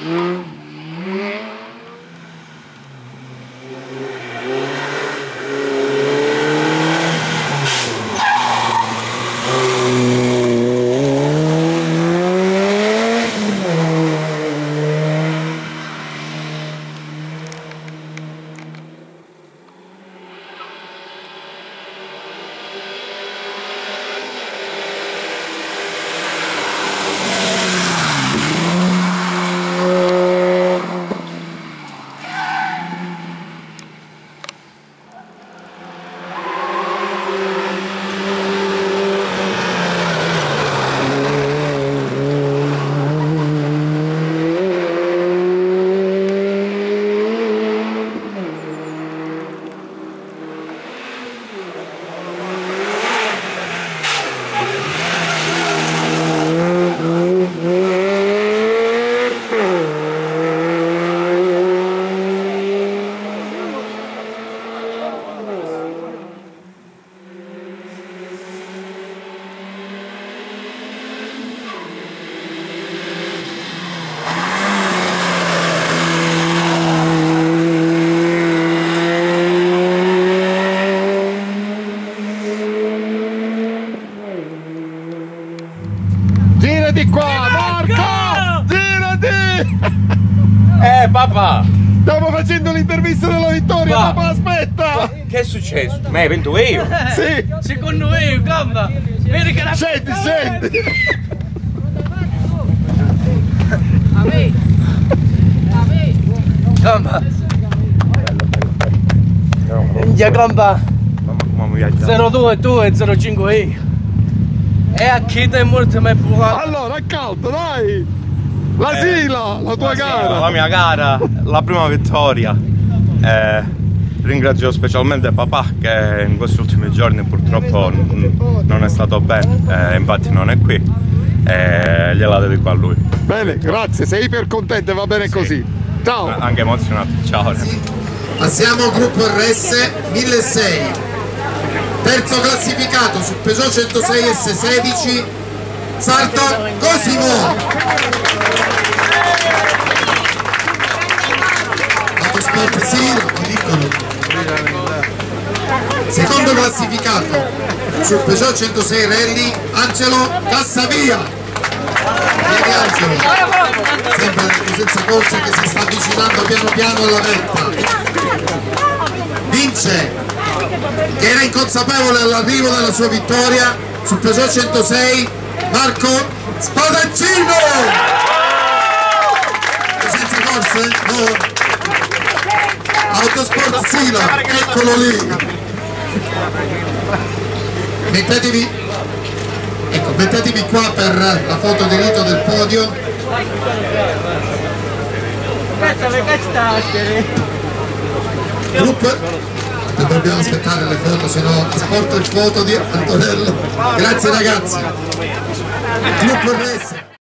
Mm. Eh papà! Stiamo facendo l'intervista della vittoria, Va. papà, aspetta! Che è successo? Ma hai vinto io? Sì! Secondo me, gamba! Vedi che la Senti, senti! gamba! Minchia gamba! Mamma mia, 02 tu e 05 io! E a chi te è molto mai buono! Allora, accaldo, dai! La sigla, la tua la gara! mia gara, la prima vittoria. Eh, ringrazio specialmente papà che in questi ultimi giorni purtroppo non è stato bene, eh, infatti non è qui. E gliela dedico a lui. Bene, grazie, sei iper contento va bene così. Ciao! Anche emozionato. Ciao. Passiamo al gruppo RS 1600. Terzo classificato su Peugeot 106 S16 Sarto Cosimo. Classificato. Su Peugeot 106 Rally Angelo Cassavia. Vieni Angelo? Sempre senza corsa che si sta avvicinando piano piano alla vetta vince che era inconsapevole all'arrivo della sua vittoria sul Peugeot 106 Marco Spadaccino! Senza corse? no? Autosport Sila eccolo lì mettetevi ecco mettetevi qua per la foto di rito del podio. Gruppo dobbiamo aspettare le foto se no asporto il foto di Antonello. Grazie ragazzi. Gruppo RS